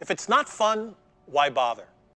If it's not fun, why bother?